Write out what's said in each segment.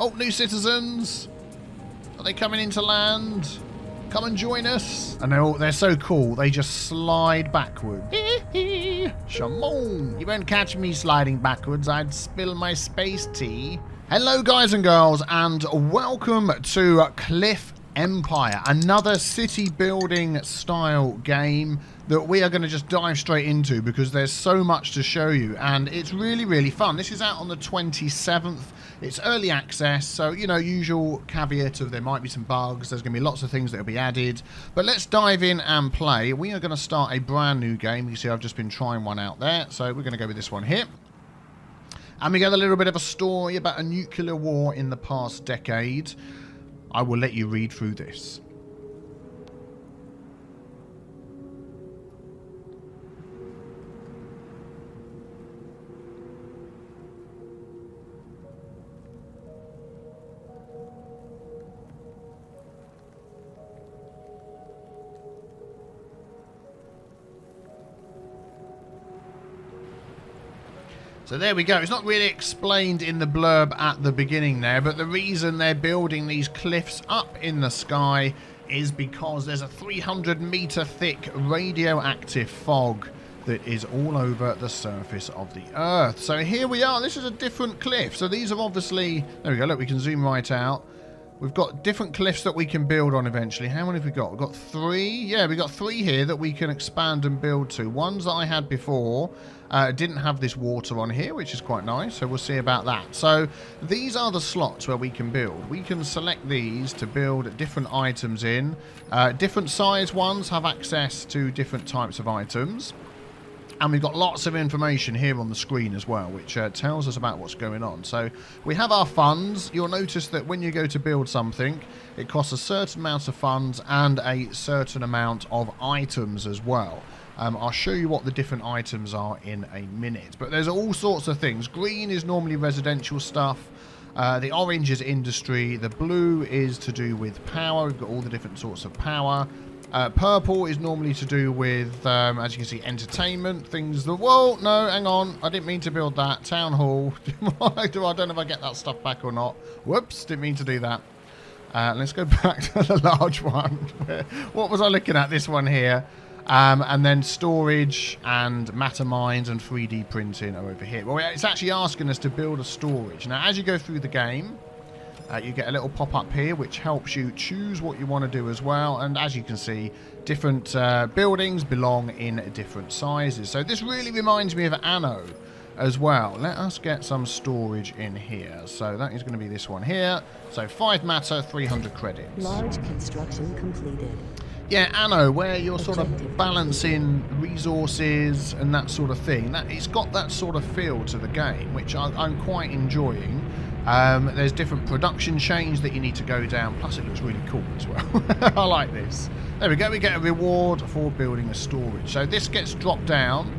Oh, new citizens. Are they coming into land? Come and join us. And they're all, they're so cool. They just slide backwards. Shamon. You won't catch me sliding backwards. I'd spill my space tea. Hello, guys and girls, and welcome to Cliff Empire, another city building style game that we are going to just dive straight into because there's so much to show you and it's really really fun. This is out on the 27th. It's early access, so you know, usual caveat of there might be some bugs, there's going to be lots of things that will be added. But let's dive in and play. We are going to start a brand new game. You see I've just been trying one out there, so we're going to go with this one here. And we get a little bit of a story about a nuclear war in the past decade. I will let you read through this. So there we go. It's not really explained in the blurb at the beginning there, but the reason they're building these cliffs up in the sky is because there's a 300 meter thick radioactive fog that is all over the surface of the Earth. So here we are. This is a different cliff. So these are obviously... There we go. Look, we can zoom right out. We've got different cliffs that we can build on eventually. How many have we got? We've got three. Yeah, we've got three here that we can expand and build to. Ones that I had before uh, didn't have this water on here, which is quite nice. So we'll see about that. So these are the slots where we can build. We can select these to build different items in. Uh, different size ones have access to different types of items. And we've got lots of information here on the screen as well, which uh, tells us about what's going on. So we have our funds. You'll notice that when you go to build something, it costs a certain amount of funds and a certain amount of items as well. Um, I'll show you what the different items are in a minute. But there's all sorts of things. Green is normally residential stuff. Uh, the orange is industry. The blue is to do with power. We've got all the different sorts of power. Uh, purple is normally to do with, um, as you can see, entertainment, things that... Whoa, no, hang on. I didn't mean to build that. Town hall. I don't know if I get that stuff back or not. Whoops, didn't mean to do that. Uh, let's go back to the large one. what was I looking at? This one here. Um, and then storage and matter mines and 3D printing are over here. Well, it's actually asking us to build a storage. Now, as you go through the game, uh, you get a little pop-up here which helps you choose what you want to do as well. And as you can see different uh, buildings belong in different sizes. So this really reminds me of Anno as well. Let us get some storage in here. So that is going to be this one here. So 5 matter 300 credits. Large construction completed. Yeah, Anno, where you're sort of balancing resources and that sort of thing. That it's got that sort of feel to the game, which I, I'm quite enjoying. Um, there's different production chains that you need to go down. Plus, it looks really cool as well. I like this. There we go. We get a reward for building a storage. So this gets dropped down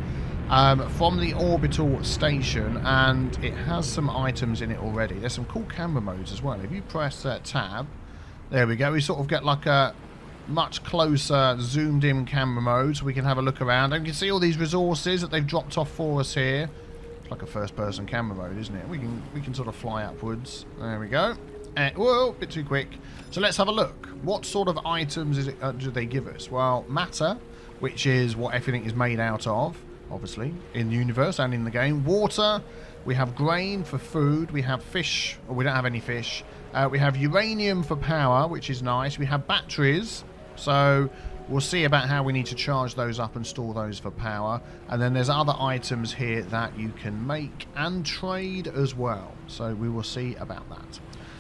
um, from the orbital station, and it has some items in it already. There's some cool camera modes as well. If you press uh, tab, there we go. We sort of get like a much closer zoomed in camera mode so we can have a look around and you can see all these resources that they've dropped off for us here like a first-person camera mode, isn't it? We can we can sort of fly upwards. There we go. Uh, whoa, bit too quick. So let's have a look. What sort of items is it, uh, do they give us? Well, matter, which is what everything is made out of, obviously, in the universe and in the game. Water, we have grain for food. We have fish, or we don't have any fish. Uh, we have uranium for power, which is nice. We have batteries, so We'll see about how we need to charge those up and store those for power. And then there's other items here that you can make and trade as well. So we will see about that.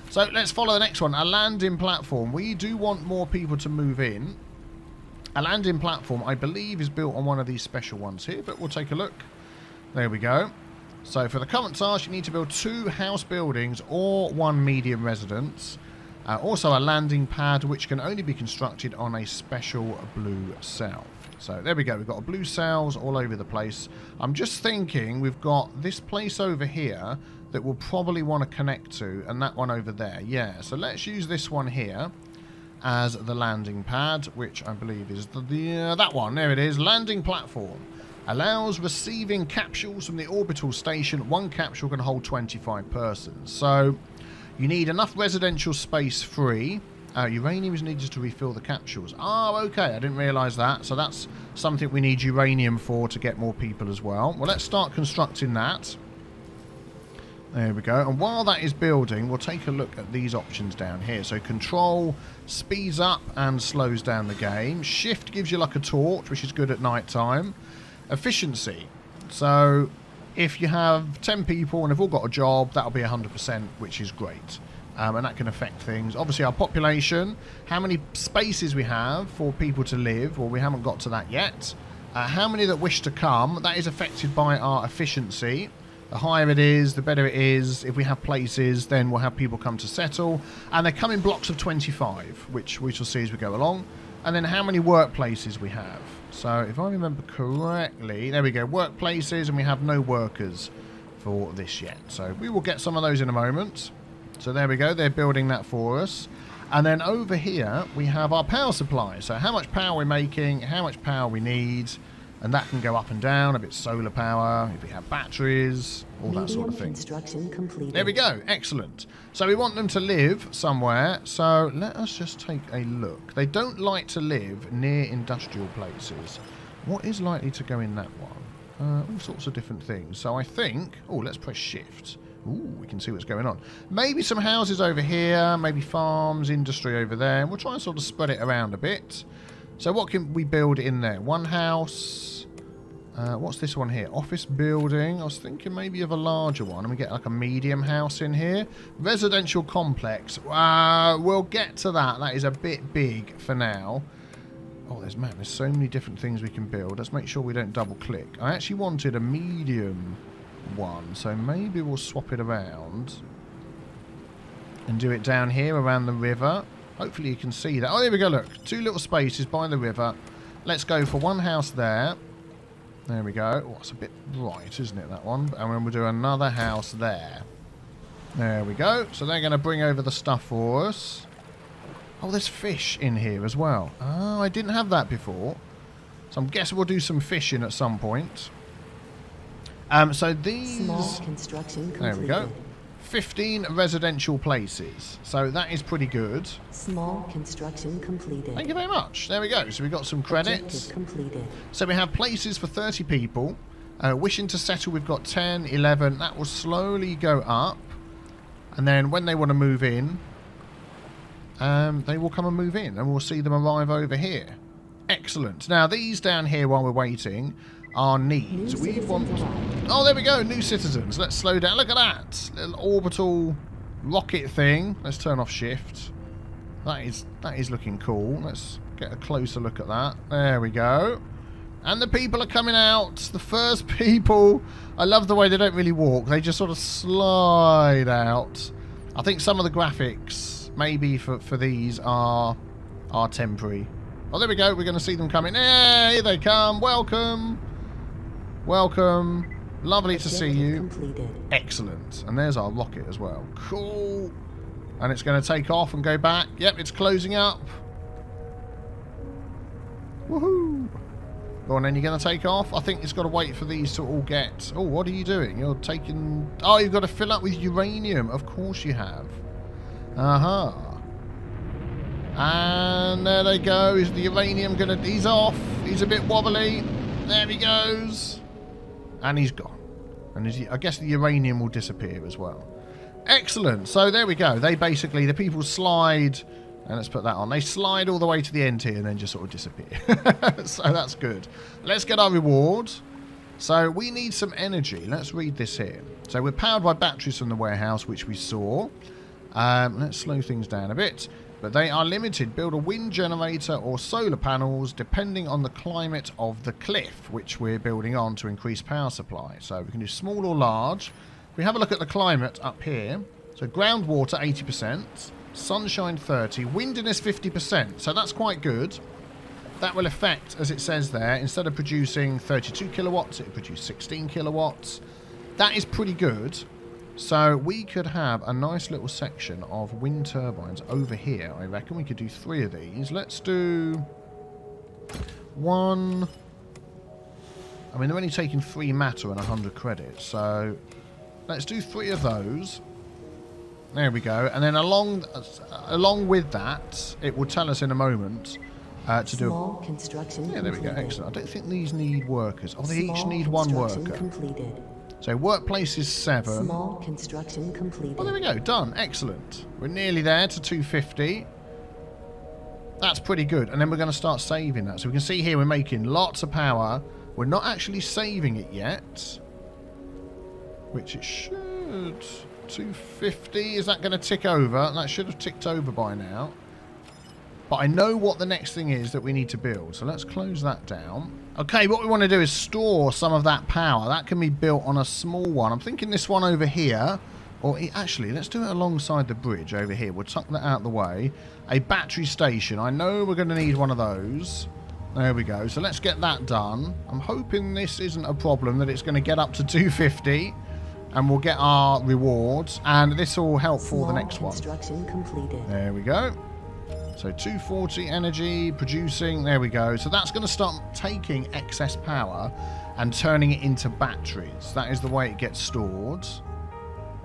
So let's follow the next one. A landing platform. We do want more people to move in. A landing platform, I believe, is built on one of these special ones here, but we'll take a look. There we go. So for the current task, you need to build two house buildings or one medium residence. Uh, also a landing pad which can only be constructed on a special blue cell. So there we go, we've got blue cells all over the place. I'm just thinking we've got this place over here that we'll probably want to connect to and that one over there. Yeah, so let's use this one here as the landing pad, which I believe is the, the uh, that one. There it is, landing platform. Allows receiving capsules from the orbital station. One capsule can hold 25 persons. So You need enough residential space free. Uh, uranium is needed to refill the capsules. Oh, okay. I didn't realise that. So that's something we need uranium for to get more people as well. Well, let's start constructing that. There we go. And while that is building, we'll take a look at these options down here. So control speeds up and slows down the game. Shift gives you like a torch, which is good at night time. Efficiency. So if you have 10 people and they've all got a job, that'll be 100%, which is great. Um, and that can affect things. Obviously, our population, how many spaces we have for people to live, well, we haven't got to that yet. Uh, how many that wish to come, that is affected by our efficiency. The higher it is, the better it is. If we have places, then we'll have people come to settle. And they come in blocks of 25, which we shall see as we go along. And then how many workplaces we have. So if I remember correctly, there we go, workplaces, and we have no workers for this yet. So we will get some of those in a moment. So there we go, they're building that for us. And then over here, we have our power supply. So how much power we're making, how much power we need, and that can go up and down, a bit solar power, if we have batteries, all that sort of thing. construction completed. There we go, excellent. So we want them to live somewhere, so let us just take a look. They don't like to live near industrial places. What is likely to go in that one? Uh, all sorts of different things. So I think, oh, let's press shift. Ooh, we can see what's going on. Maybe some houses over here, maybe farms, industry over there. We'll try and sort of spread it around a bit. So what can we build in there? One house. Uh, what's this one here? Office building. I was thinking maybe of a larger one. And we get like a medium house in here. Residential complex. Uh, we'll get to that. That is a bit big for now. Oh, there's man. There's so many different things we can build. Let's make sure we don't double click. I actually wanted a medium one. So maybe we'll swap it around. And do it down here around the river. Hopefully you can see that. Oh, there we go, look. Two little spaces by the river. Let's go for one house there. There we go. Oh, it's a bit bright, isn't it, that one? And then we'll do another house there. There we go. So they're going to bring over the stuff for us. Oh, there's fish in here as well. Oh, I didn't have that before. So I'm guessing we'll do some fishing at some point. Um, so these... Small construction completed. There we go. 15 residential places. So that is pretty good. Small construction completed. Thank you very much. There we go. So we've got some credits. Completed. So we have places for 30 people. Uh, wishing to settle, we've got 10, 11. That will slowly go up. And then when they want to move in, um, they will come and move in. And we'll see them arrive over here. Excellent. Now, these down here while we're waiting our needs. New we want. Oh, there we go. New citizens. Let's slow down. Look at that little orbital rocket thing. Let's turn off shift. That is that is looking cool. Let's get a closer look at that. There we go. And the people are coming out. The first people. I love the way they don't really walk. They just sort of slide out. I think some of the graphics, maybe for, for these, are are temporary. Oh, there we go. We're going to see them coming. Hey, here they come. Welcome. Welcome. Lovely to see you. Completed. Excellent. And there's our rocket as well. Cool. And it's going to take off and go back. Yep, it's closing up. Woohoo. Go on then, you're going to take off? I think it's got to wait for these to all get... Oh, what are you doing? You're taking... Oh, you've got to fill up with uranium. Of course you have. Uh-huh. And there they go. Is the uranium going to... He's off. He's a bit wobbly. There he goes. And he's gone. And I guess the uranium will disappear as well. Excellent. So there we go. They basically, the people slide, and let's put that on. They slide all the way to the end here and then just sort of disappear. so that's good. Let's get our reward. So we need some energy. Let's read this here. So we're powered by batteries from the warehouse, which we saw. Um, let's slow things down a bit. But they are limited. Build a wind generator or solar panels depending on the climate of the cliff, which we're building on to increase power supply. So we can do small or large. If we have a look at the climate up here, so groundwater 80%, sunshine 30, windiness 50%. So that's quite good. That will affect, as it says there, instead of producing 32 kilowatts, it will produce 16 kilowatts. That is pretty good. So we could have a nice little section of wind turbines over here. I reckon we could do three of these. Let's do one. I mean, they're only taking three matter and 100 credits. So let's do three of those. There we go. And then along along with that, it will tell us in a moment uh, to do. Small construction Yeah, there we go. completed. Excellent. I don't think these need workers. Oh, they each need one worker. completed. So workplace is seven. Small construction completed. Oh, there we go. Done. Excellent. We're nearly there to 250. That's pretty good. And then we're going to start saving that. So we can see here we're making lots of power. We're not actually saving it yet. Which it should. 250. Is that going to tick over? That should have ticked over by now. But I know what the next thing is that we need to build. So let's close that down. Okay, what we want to do is store some of that power. That can be built on a small one. I'm thinking this one over here. Or actually, let's do it alongside the bridge over here. We'll tuck that out of the way. A battery station. I know we're going to need one of those. There we go. So let's get that done. I'm hoping this isn't a problem, that it's going to get up to 250. And we'll get our rewards. And this will help for the next one. completed. There we go. So 240 energy producing. There we go. So that's going to start taking excess power and turning it into batteries. That is the way it gets stored.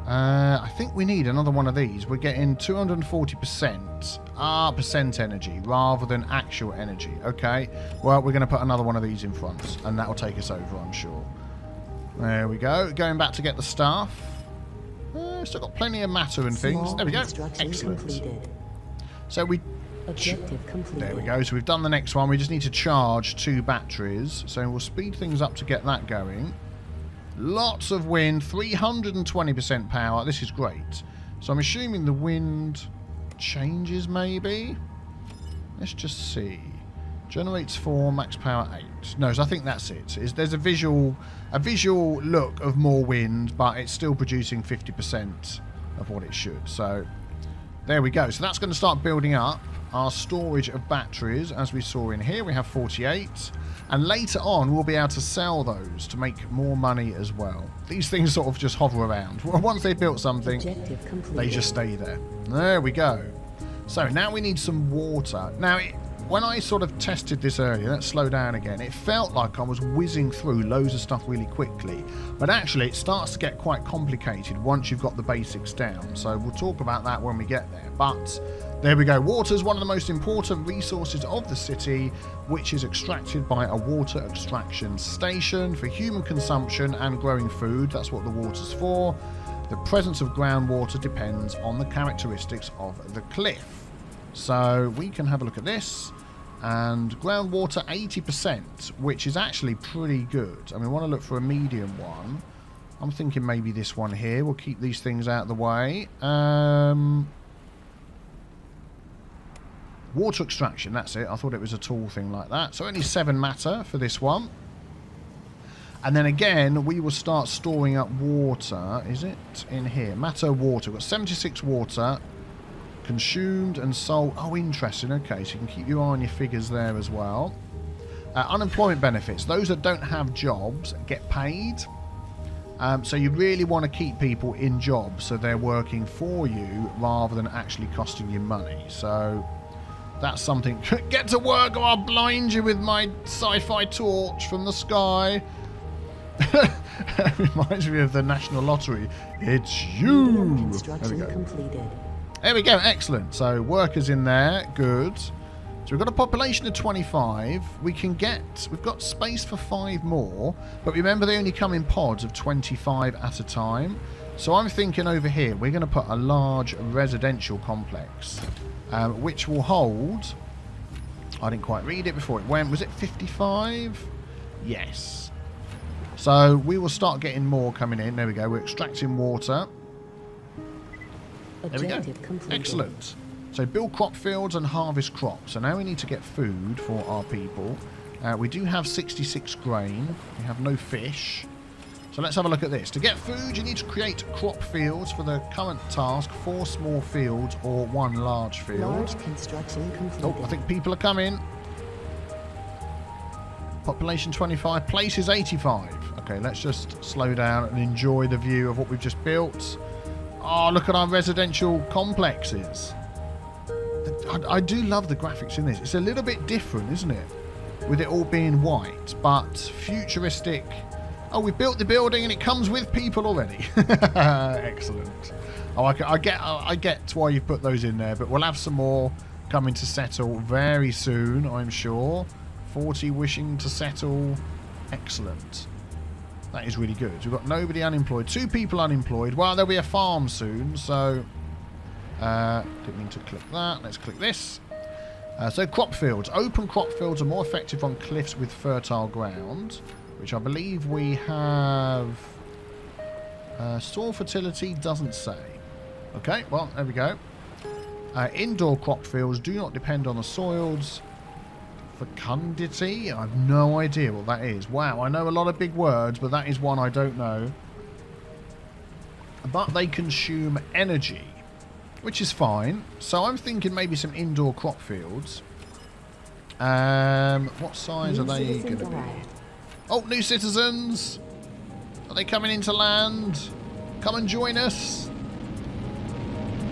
Uh, I think we need another one of these. We're getting 240% ah, percent energy rather than actual energy. Okay. Well, we're going to put another one of these in front, and that will take us over, I'm sure. There we go. Going back to get the staff. Uh, still got plenty of matter and things. Small There we go. Excellent. completed. So we Objective completed. there we go. So we've done the next one. We just need to charge two batteries. So we'll speed things up to get that going. Lots of wind, 320% power. This is great. So I'm assuming the wind changes maybe. Let's just see. Generates four, max power eight. No, so I think that's it. Is there's a visual a visual look of more wind, but it's still producing 50% of what it should. So there we go. So that's going to start building up our storage of batteries. As we saw in here, we have 48. And later on, we'll be able to sell those to make more money as well. These things sort of just hover around. Once they've built something, they just stay there. There we go. So now we need some water. Now, it, when I sort of tested this earlier, let's slow down again, it felt like I was whizzing through loads of stuff really quickly. But actually, it starts to get quite complicated once you've got the basics down. So we'll talk about that when we get there. But there we go. Water is one of the most important resources of the city, which is extracted by a water extraction station for human consumption and growing food. That's what the water's for. The presence of groundwater depends on the characteristics of the cliff. So we can have a look at this. And groundwater 80%, which is actually pretty good. I mean, I want to look for a medium one. I'm thinking maybe this one here. We'll keep these things out of the way. Um, water extraction, that's it. I thought it was a tall thing like that. So only 7 matter for this one. And then again, we will start storing up water. Is it in here? Matter water. We've got 76 water. Consumed and sold. Oh, interesting. Okay, so you can keep your eye on your figures there as well. Uh, unemployment benefits. Those that don't have jobs get paid. Um, so you really want to keep people in jobs so they're working for you rather than actually costing you money. So that's something. Get to work or I'll blind you with my sci-fi torch from the sky. Reminds me of the National Lottery. It's you. There we go. completed. There we go. Excellent. So workers in there. Good. So we've got a population of 25. We can get... We've got space for five more. But remember, they only come in pods of 25 at a time. So I'm thinking over here, we're going to put a large residential complex. Um, which will hold... I didn't quite read it before it went. Was it 55? Yes. So we will start getting more coming in. There we go. We're extracting water. There we go. Completed. Excellent. So build crop fields and harvest crops. So now we need to get food for our people. Uh, we do have 66 grain. We have no fish. So let's have a look at this. To get food, you need to create crop fields for the current task. Four small fields or one large field. Large construction completed. Oh, I think people are coming. Population 25, places 85. Okay, let's just slow down and enjoy the view of what we've just built. Oh, look at our residential complexes. I, I do love the graphics in this. It's a little bit different, isn't it? With it all being white, but futuristic. Oh, we built the building and it comes with people already. Excellent. Oh, I, I get I get why you've put those in there, but we'll have some more coming to settle very soon, I'm sure. 40 wishing to settle. Excellent. That is really good. We've got nobody unemployed. Two people unemployed. Well, there'll be a farm soon, so... Uh, didn't mean to click that. Let's click this. Uh, so crop fields. Open crop fields are more effective on cliffs with fertile ground, which I believe we have... Uh, soil fertility doesn't say. Okay, well, there we go. Uh, indoor crop fields do not depend on the soils. Fecundity? I have no idea what that is. Wow, I know a lot of big words, but that is one I don't know. But they consume energy, which is fine. So I'm thinking maybe some indoor crop fields. Um, what size are they going to be? Oh, new citizens! Are they coming into land? Come and join us.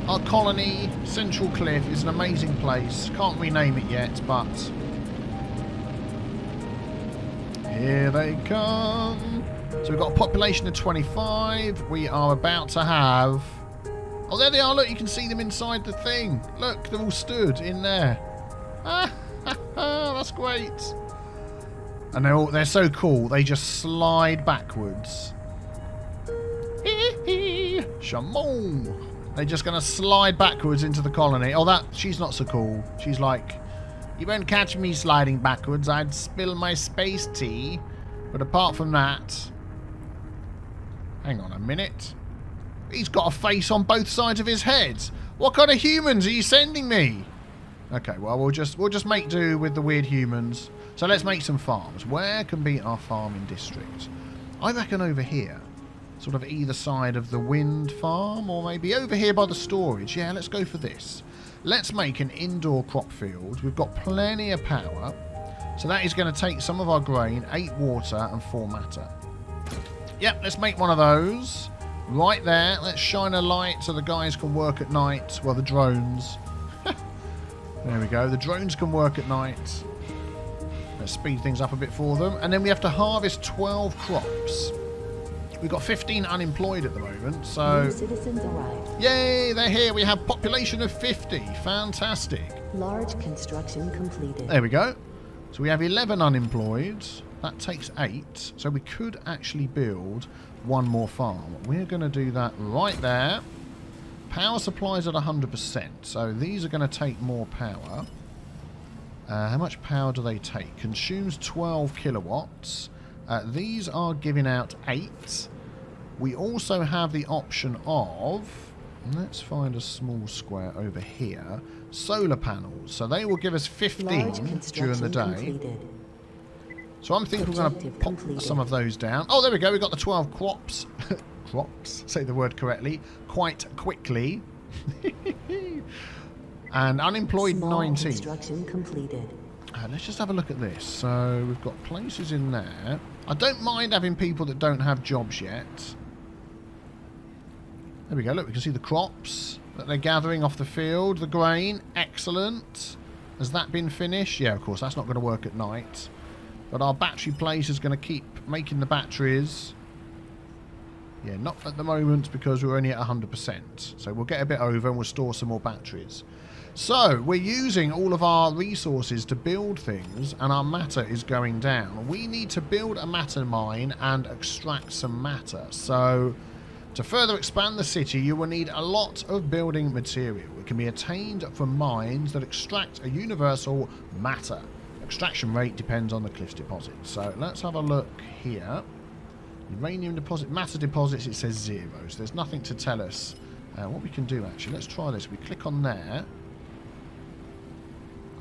Our colony, Central Cliff, is an amazing place. Can't rename it yet, but... Here they come. So we've got a population of 25. We are about to have... Oh, there they are. Look, you can see them inside the thing. Look, they're all stood in there. Ah, that's great. And they're all, they're so cool. They just slide backwards. Shamon. They're just going to slide backwards into the colony. Oh, that she's not so cool. She's like, you won't catch me sliding backwards. I'd spill my space tea. But apart from that, hang on a minute. He's got a face on both sides of his head. What kind of humans are you sending me? Okay, well we'll just we'll just make do with the weird humans. So let's make some farms. Where can be our farming district? I reckon over here. Sort of either side of the wind farm, or maybe over here by the storage. Yeah, let's go for this. Let's make an indoor crop field. We've got plenty of power. So that is going to take some of our grain, 8 water and 4 matter. Yep, let's make one of those. Right there. Let's shine a light so the guys can work at night. Well, the drones. there we go. The drones can work at night. Let's speed things up a bit for them. And then we have to harvest 12 crops. We've got 15 unemployed at the moment, so... New citizens arrived. Yay, they're here. We have population of 50. Fantastic. Large construction completed. There we go. So we have 11 unemployed. That takes 8. So we could actually build one more farm. We're going to do that right there. Power supplies at 100%. So these are going to take more power. Uh, how much power do they take? Consumes 12 kilowatts. Uh, these are giving out 8. We also have the option of... Let's find a small square over here. Solar panels. So they will give us 15 during the day. completed. So I'm thinking we're going to pop completed. some of those down. Oh, there we go. We've got the 12 crops. crops? Say the word correctly. Quite quickly. and unemployed Small 19. construction completed. Uh, let's just have a look at this. So we've got places in there. I don't mind having people that don't have jobs yet. There we go. Look, we can see the crops that they're gathering off the field. The grain. Excellent. Has that been finished? Yeah, of course. That's not going to work at night. But our battery place is going to keep making the batteries. Yeah, not at the moment because we're only at 100%. So we'll get a bit over and we'll store some more batteries. So, we're using all of our resources to build things and our matter is going down. We need to build a matter mine and extract some matter. So, to further expand the city, you will need a lot of building material. It can be attained from mines that extract a universal matter. Extraction rate depends on the cliff's deposit. So, let's have a look here. Uranium deposit, matter deposits, it says zero. So there's nothing to tell us uh, what we can do actually. Let's try this. We click on there.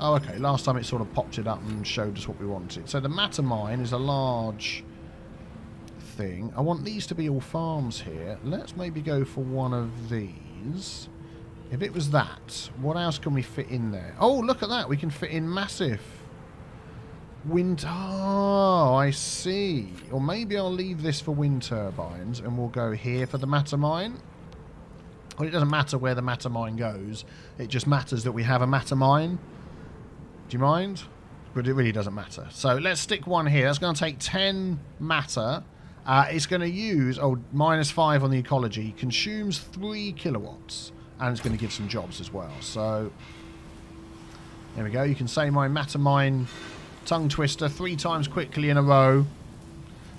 Oh, okay. Last time it sort of popped it up and showed us what we wanted. So the matter mine is a large thing. I want these to be all farms here. Let's maybe go for one of these. If it was that, what else can we fit in there? Oh, look at that. We can fit in massive wind... Oh, I see. Or maybe I'll leave this for wind turbines and we'll go here for the matter mine. Well, it doesn't matter where the matter mine goes. It just matters that we have a matter mine. Do you mind? But it really doesn't matter. So let's stick one here. That's going to take 10 matter Uh, it's going to use, oh, minus five on the ecology, consumes three kilowatts, and it's going to give some jobs as well. So, there we go. You can say my matter mine tongue twister three times quickly in a row.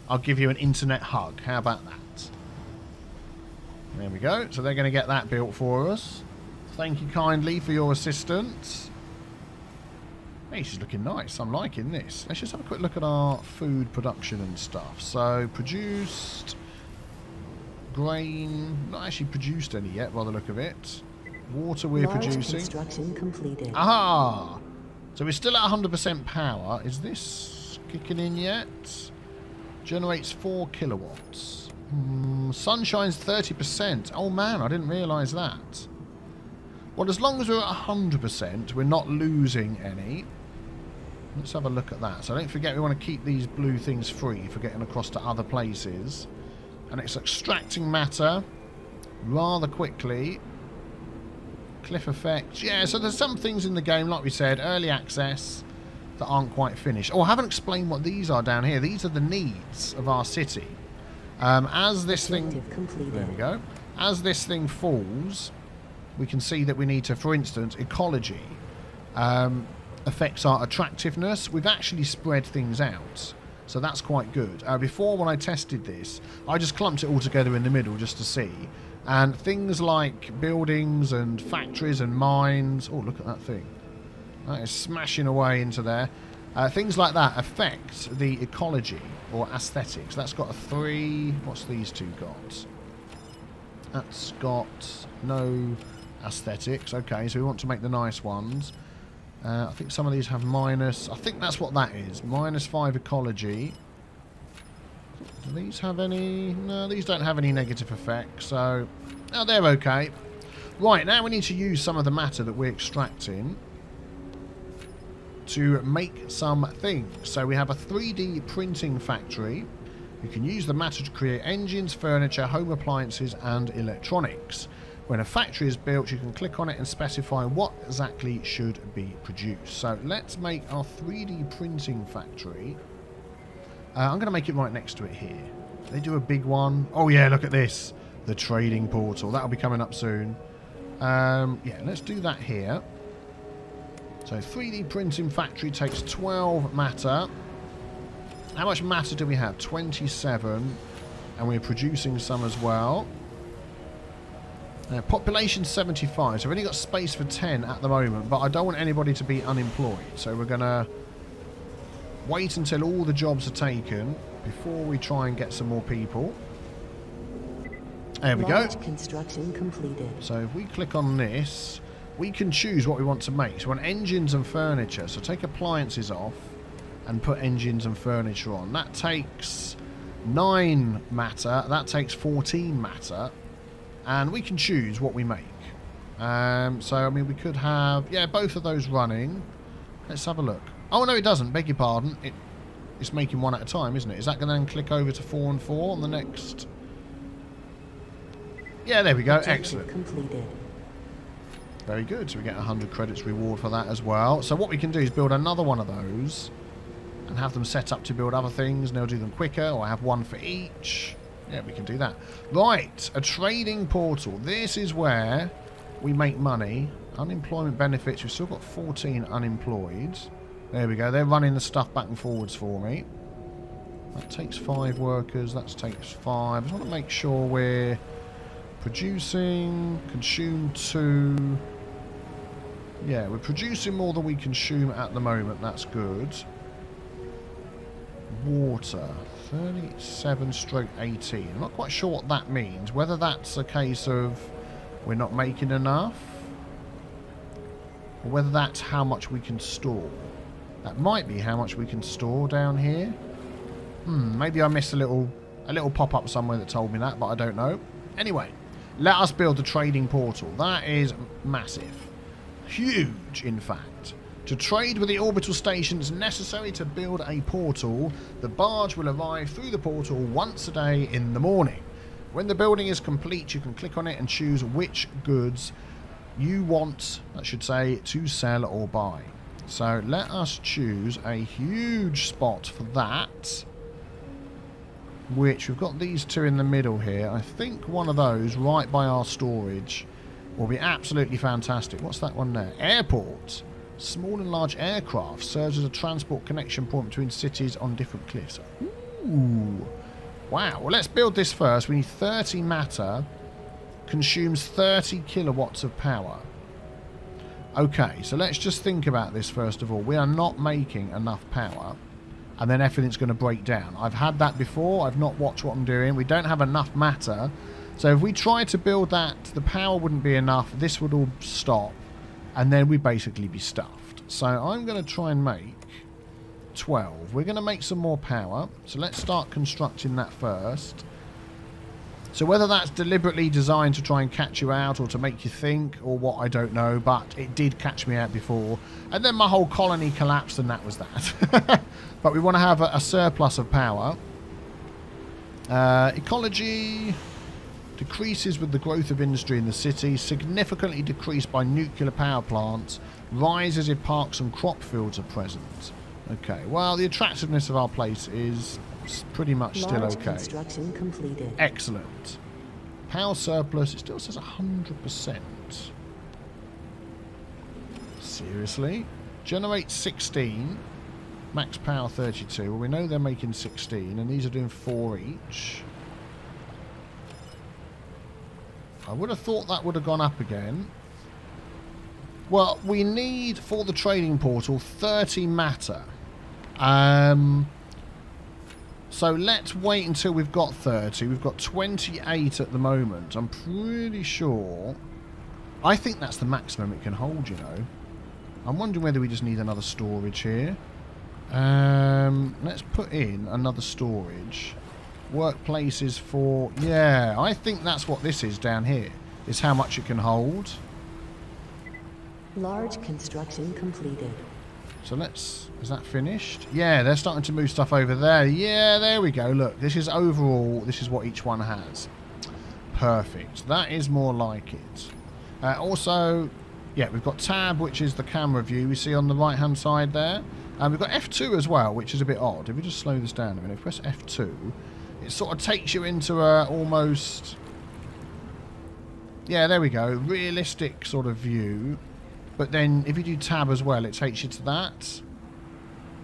I'll give you an internet hug. How about that? There we go. So they're going to get that built for us. Thank you kindly for your assistance. Hey, she's looking nice. I'm liking this. Let's just have a quick look at our food production and stuff. So, produced grain. Not actually produced any yet, by the look of it. Water we're Large producing. construction completed. Aha! So we're still at 100% power. Is this kicking in yet? Generates 4 kilowatts. Hmm, sun shines 30%. Oh man, I didn't realise that. Well, as long as we're at 100%, we're not losing any. Let's have a look at that. So don't forget we want to keep these blue things free for getting across to other places. And it's extracting matter rather quickly. Cliff effect. Yeah, so there's some things in the game, like we said, early access, that aren't quite finished. Oh, I haven't explained what these are down here. These are the needs of our city. Um, as this thing... Completed. There we go. As this thing falls, we can see that we need to, for instance, ecology um, affects our attractiveness. We've actually spread things out. So that's quite good. Uh, before, when I tested this, I just clumped it all together in the middle just to see. And things like buildings and factories and mines... Oh, look at that thing. That is smashing away into there. Uh, things like that affect the ecology or aesthetics. That's got a three. What's these two got? That's got no aesthetics. Okay, so we want to make the nice ones. Uh, I think some of these have minus. I think that's what that is. Minus five ecology. Do these have any? No, these don't have any negative effects. So, no, they're okay. Right, now we need to use some of the matter that we're extracting to make some things. So we have a 3D printing factory. You can use the matter to create engines, furniture, home appliances and electronics. When a factory is built, you can click on it and specify what exactly should be produced. So let's make our 3D printing factory. Uh, I'm going to make it right next to it here. They do a big one. Oh yeah, look at this. The trading portal. That'll be coming up soon. Um, yeah, let's do that here. So 3D printing factory takes 12 matter. How much matter do we have? 27. And we're producing some as well. Uh, population 75. So we've only got space for 10 at the moment. But I don't want anybody to be unemployed. So we're going to wait until all the jobs are taken before we try and get some more people. There we go. Construction completed. So if we click on this, we can choose what we want to make. So we want engines and furniture. So take appliances off and put engines and furniture on. That takes 9 matter. That takes 14 matter. And we can choose what we make. Um, so, I mean, we could have... Yeah, both of those running. Let's have a look. Oh, no, it doesn't. Beg your pardon. It, it's making one at a time, isn't it? Is that going to then click over to 4 and 4 on the next... Yeah, there we go. Excellent. completed. Very good. So we get 100 credits reward for that as well. So what we can do is build another one of those and have them set up to build other things and they'll do them quicker or have one for each. Yeah, we can do that. Right, a trading portal. This is where we make money. Unemployment benefits. We've still got 14 unemployed. There we go. They're running the stuff back and forwards for me. That takes five workers. That takes five. I just want to make sure we're producing, consume two. Yeah, we're producing more than we consume at the moment. That's good. Water. 37 stroke 18. I'm not quite sure what that means. Whether that's a case of we're not making enough. Or whether that's how much we can store. That might be how much we can store down here. Hmm, maybe I missed a little a little pop-up somewhere that told me that, but I don't know. Anyway, let us build the trading portal. That is massive. Huge, in fact. To trade with the orbital stations necessary to build a portal, the barge will arrive through the portal once a day in the morning. When the building is complete, you can click on it and choose which goods you want, I should say, to sell or buy. So let us choose a huge spot for that. which we've got these two in the middle here. I think one of those right by our storage will be absolutely fantastic. What's that one there? Airport. Small and large aircraft serves as a transport connection point between cities on different cliffs. Ooh. Wow. Well, let's build this first. We need 30 matter. Consumes 30 kilowatts of power. Okay, so let's just think about this first of all. We are not making enough power and then everything's going to break down. I've had that before. I've not watched what I'm doing. We don't have enough matter. So if we try to build that, the power wouldn't be enough. This would all stop and then we'd basically be stuffed. So I'm going to try and make 12. We're going to make some more power. So let's start constructing that first. So whether that's deliberately designed to try and catch you out or to make you think or what, I don't know. But it did catch me out before. And then my whole colony collapsed and that was that. but we want to have a, a surplus of power. Uh, ecology decreases with the growth of industry in the city, significantly decreased by nuclear power plants, rises if parks and crop fields are present. Okay, well, the attractiveness of our place is pretty much still Large okay. construction completed. Excellent. Power surplus, it still says 100%. Seriously? Generate 16. Max power 32. Well, we know they're making 16, and these are doing 4 each. I would have thought that would have gone up again. Well, we need, for the trading portal, 30 matter. Um... So let's wait until we've got 30. We've got 28 at the moment. I'm pretty sure... I think that's the maximum it can hold, you know. I'm wondering whether we just need another storage here. Um, let's put in another storage. Workplaces for... Yeah, I think that's what this is down here. Is how much it can hold. Large construction completed. So let's... Is that finished? Yeah, they're starting to move stuff over there. Yeah, there we go. Look, this is overall... This is what each one has. Perfect. That is more like it. Uh, also, yeah, we've got tab, which is the camera view we see on the right-hand side there. And we've got F2 as well, which is a bit odd. If we just slow this down a minute, press F2, it sort of takes you into a almost... Yeah, there we go. Realistic sort of view. But then if you do tab as well, it takes you to that.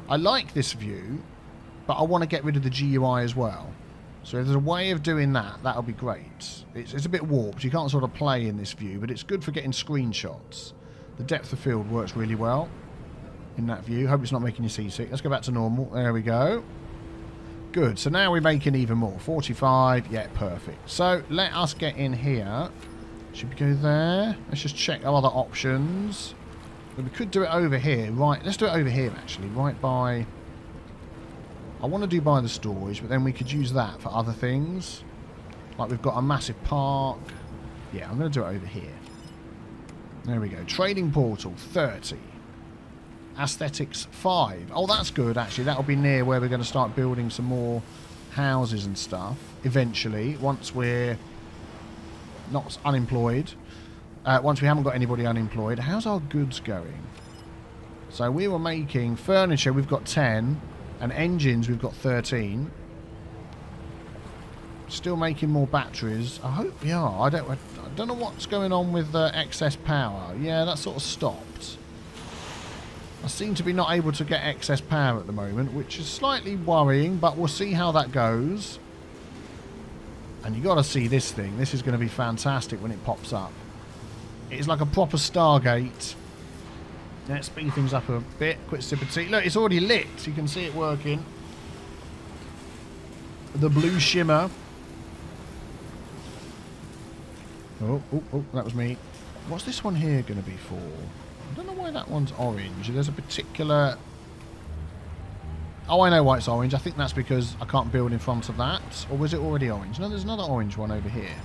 I like this view, but I want to get rid of the GUI as well. So if there's a way of doing that, that'll be great. It's, it's a bit warped. You can't sort of play in this view, but it's good for getting screenshots. The depth of field works really well in that view. Hope it's not making you seasick. Let's go back to normal. There we go. Good. So now we're making even more. 45. Yeah, perfect. So let us get in here. Should we go there? Let's just check our other options. We could do it over here. Right, let's do it over here, actually. Right by... I want to do by the storage, but then we could use that for other things. Like we've got a massive park. Yeah, I'm going to do it over here. There we go. Trading portal, 30. Aesthetics, 5. Oh, that's good, actually. That'll be near where we're going to start building some more houses and stuff. Eventually, once we're not unemployed. Uh, once we haven't got anybody unemployed. How's our goods going? So we were making furniture, we've got 10. And engines, we've got 13. Still making more batteries. I hope we are. I don't, I don't know what's going on with uh, excess power. Yeah, that sort of stopped. I seem to be not able to get excess power at the moment, which is slightly worrying, but we'll see how that goes. And you got to see this thing. This is going to be fantastic when it pops up. It's like a proper Stargate. Let's speed things up a bit. Quit sip of tea. Look, it's already lit. You can see it working. The blue shimmer. Oh, oh, oh, that was me. What's this one here going to be for? I don't know why that one's orange. There's a particular... Oh, I know why it's orange. I think that's because I can't build in front of that. Or was it already orange? No, there's another orange one over here.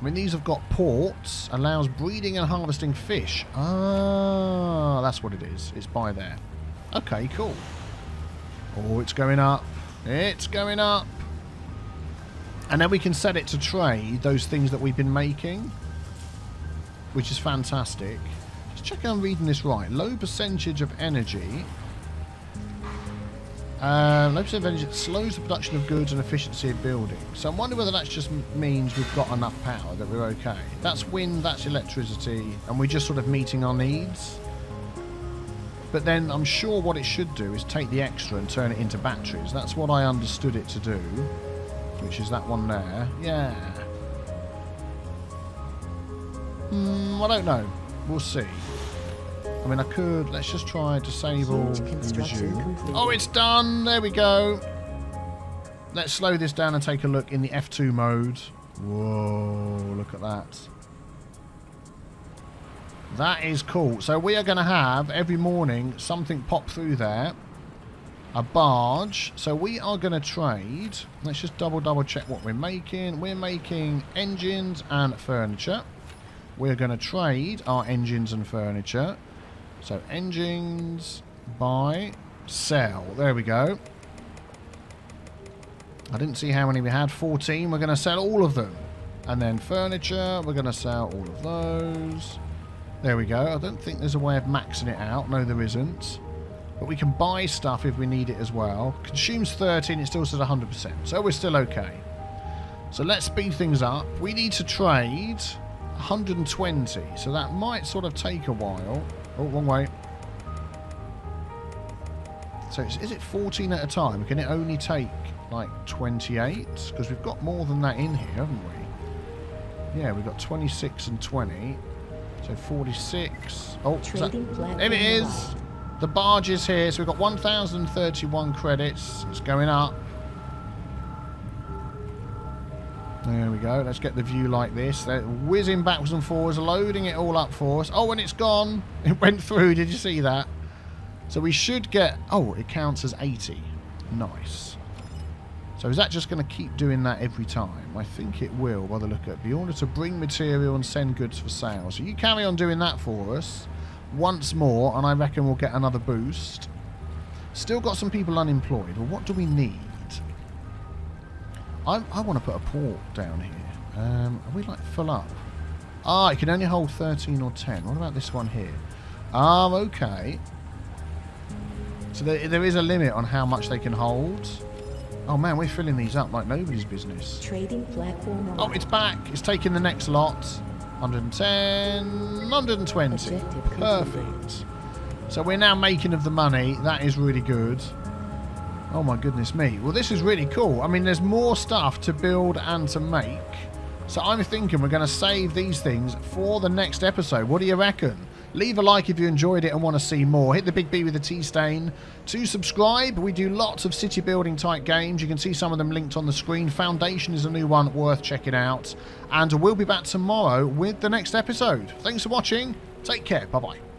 I mean, these have got ports. Allows breeding and harvesting fish. Ah, that's what it is. It's by there. Okay, cool. Oh, it's going up. It's going up. And then we can set it to trade those things that we've been making. Which is fantastic. Just check I'm reading this right. Low percentage of energy. Um, low percentage of energy slows the production of goods and efficiency of building. So I'm wondering whether that just means we've got enough power that we're okay. That's wind, that's electricity, and we're just sort of meeting our needs. But then I'm sure what it should do is take the extra and turn it into batteries. That's what I understood it to do, which is that one there. Yeah. Hmm, I don't know. We'll see. I mean, I could. Let's just try disable Huge and resume. Oh, it's done. There we go. Let's slow this down and take a look in the F2 mode. Whoa, look at that. That is cool. So we are going to have every morning something pop through there. A barge. So we are going to trade. Let's just double double check what we're making. We're making engines and furniture. We're going to trade our engines and furniture. So engines, buy, sell. There we go. I didn't see how many we had. 14. We're going to sell all of them. And then furniture, we're going to sell all of those. There we go. I don't think there's a way of maxing it out. No, there isn't. But we can buy stuff if we need it as well. Consumes 13. It still says 100%. So we're still okay. So let's speed things up. We need to trade 120. So that might sort of take a while. Oh, wrong way. So is, is it 14 at a time? Can it only take like 28? Because we've got more than that in here, haven't we? Yeah, we've got 26 and 20. So 46. Oh, that, there it is. The barge is here. So we've got 1,031 credits. It's going up. There we go. Let's get the view like this. They're whizzing backwards and forwards, loading it all up for us. Oh, and it's gone. It went through. Did you see that? So we should get... Oh, it counts as 80. Nice. So is that just going to keep doing that every time? I think it will by the look at it. Be order to bring material and send goods for sale. So you carry on doing that for us once more, and I reckon we'll get another boost. Still got some people unemployed. Well, what do we need? I, I want to put a port down here. Um, are we like full up? Ah, it can only hold 13 or 10. What about this one here? Ah, okay. So there, there is a limit on how much they can hold. Oh man, we're filling these up like nobody's business. Trading platform. Oh, it's back. It's taking the next lot. 110, 120. Perfect. So we're now making of the money. That is really good. Oh my goodness me. Well, this is really cool. I mean, there's more stuff to build and to make. So I'm thinking we're going to save these things for the next episode. What do you reckon? Leave a like if you enjoyed it and want to see more. Hit the big B with the T stain to subscribe. We do lots of city building type games. You can see some of them linked on the screen. Foundation is a new one worth checking out. And we'll be back tomorrow with the next episode. Thanks for watching. Take care. Bye bye.